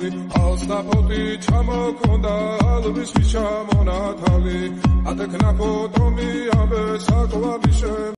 ალსაფოთი ჩამოქონდა ალვის ფიჩა მონათალი ატეკნა ფოტომი ამე საკვა